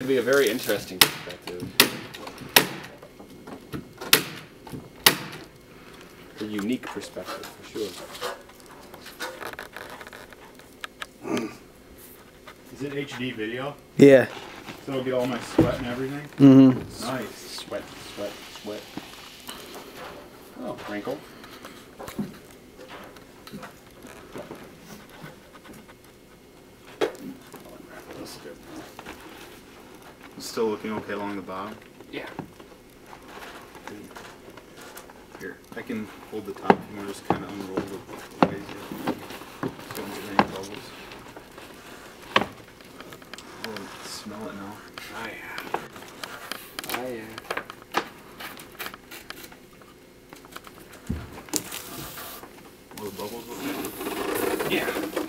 It'd be a very interesting perspective. A unique perspective, for sure. Is it HD video? Yeah. So it'll get all my sweat and everything? Mm-hmm. Nice. Sweat, sweat, sweat. Oh, wrinkle. I'll unwrap this a bit more. It's still looking okay along the bottom. Yeah. Here, I can hold the top if you want to just kind of unroll the ways here. Don't get any bubbles. Oh, smell it now. Oh yeah. Oh yeah. All the bubbles look good. Yeah.